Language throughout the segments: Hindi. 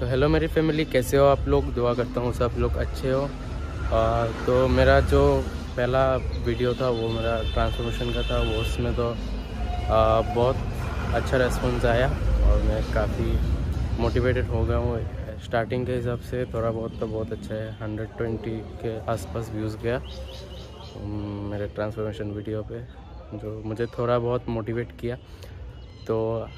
तो हेलो मेरी फैमिली कैसे हो आप लोग? दुआ करता हूँ सब लोग अच्छे हो। आ, तो मेरा जो पहला वीडियो था वो मेरा ट्रांसफॉर्मेशन का था वो उसमें तो आ, बहुत अच्छा रेस्पॉन्स आया और मैं काफ़ी मोटिवेटेड हो गया हूँ। स्टार्टिंग के हिसाब से थोड़ा बहुत तो बहुत अच्छा है। हंड्रेड ट्वेंटी के आसपास व्यूज़ गया मेरे ट्रांसफॉर्मेशन वीडियो पे जो मुझे थोड़ा बहुत मोटिवेट किया। तो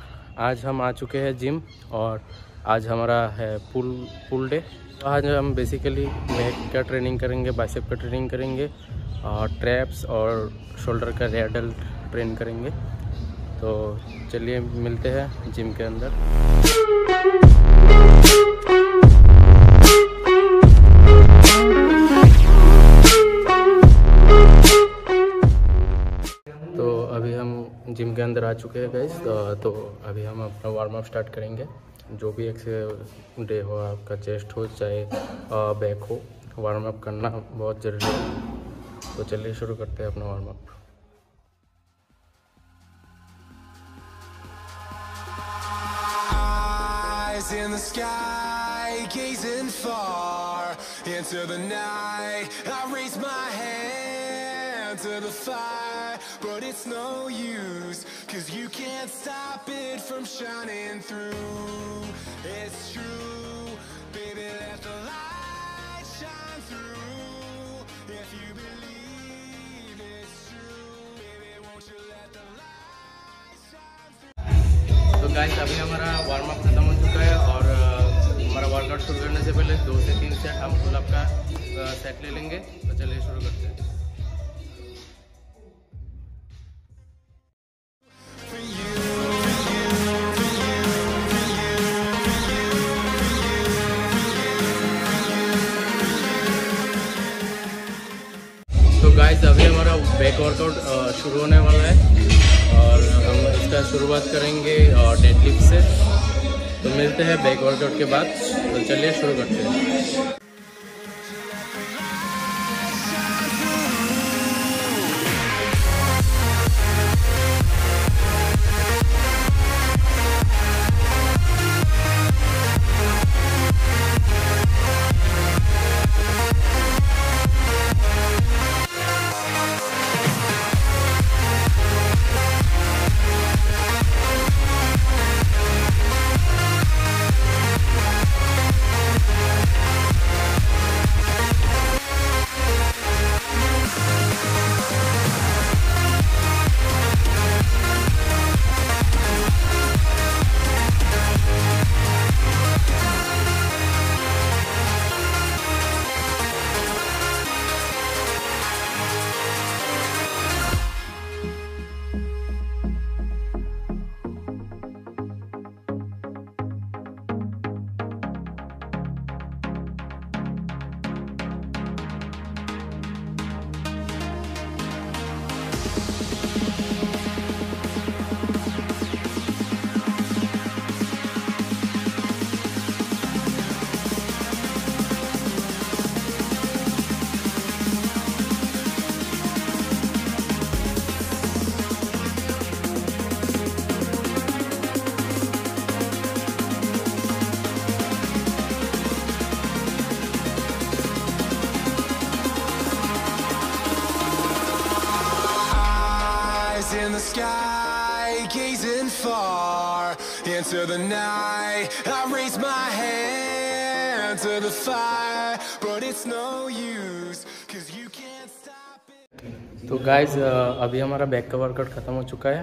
आज हम आ चुके हैं जिम और आज हमारा है पुल पुल डे। तो आज हम बेसिकली बैक का ट्रेनिंग करेंगे? बाइसेप का ट्रेनिंग करेंगे और ट्रैप्स और शोल्डर का रेडल ट्रेन करेंगे। तो चलिए मिलते हैं जिम के अंदर। तो जिम के अंदर आ चुके हैं गैस तो, तो अभी हम अपना वार्म अप स्टार्ट करेंगे। जो भी एक डे हो आपका चेस्ट हो चाहे बैक हो वार्म अप करना बहुत ज़रूरी है। तो चलिए शुरू करते हैं अपना warm up in the sky, gazing far into the night. I raise my hand to the fire, but it's no use, cause you can't stop it from shining through. It's true, baby, let the light shine through. If you believe it's true, baby, won't you let the light shine through? तो गाइस अभी हमारा वार्म अप खत्म हो चुका है और हमारा वर्कआउट शुरू करने से पहले दो से तीन सेट हम पुल अप का सेट ले लेंगे तो चलिए शुरू करते हैं गाइस अभी हमारा बैक वर्कआउट शुरू होने वाला है। और हम इसका शुरुआत करेंगे डेड लिफ्ट से। तो मिलते हैं बैक वर्कआउट के बाद। तो चलिए शुरू करते हैं। Sky, gazing far into the night. I raise my hand to the fire, but it's no use, cause you can't stop it. तो गाइस अभी हमारा बैक का वर्कआउट ख़त्म हो चुका है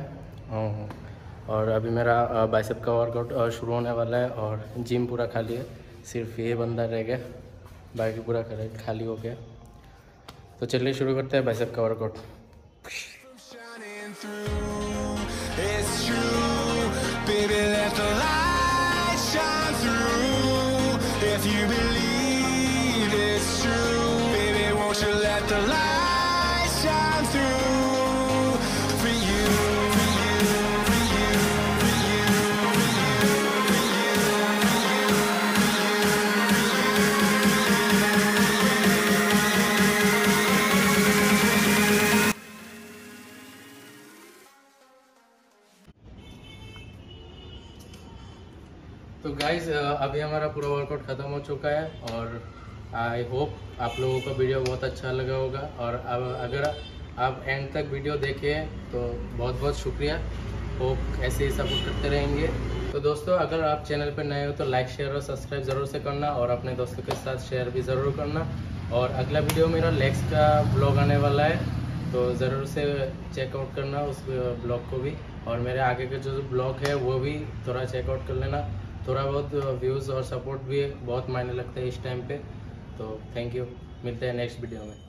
और अभी मेरा बाइसेप का वर्कआउट शुरू होने वाला है और जिम पूरा खाली है सिर्फ़ ये बंदा रह गया बाकी पूरा खाली हो गया तो चलिए शुरू करते हैं बाइसेप का वर्कआउट believe तो गाइज़ अभी हमारा पूरा वर्कआउट ख़त्म हो चुका है और आई होप आप लोगों का वीडियो बहुत अच्छा लगा होगा। और अब अगर आप एंड तक वीडियो देखें तो बहुत बहुत शुक्रिया। होप ऐसे ही सपोर्ट करते रहेंगे। तो दोस्तों, अगर आप चैनल पर नए हो तो लाइक शेयर और सब्सक्राइब ज़रूर से करना और अपने दोस्तों के साथ शेयर भी ज़रूर करना। और अगला वीडियो मेरा लेग्स का ब्लॉग आने वाला है तो ज़रूर से चेकआउट करना उस ब्लॉग को भी। और मेरे आगे का जो ब्लॉग है, वो भी थोड़ा चेकआउट कर लेना। थोड़ा बहुत व्यूज़ और सपोर्ट भी बहुत मायने लगता है इस टाइम पे। तो थैंक यू मिलते हैं नेक्स्ट वीडियो में।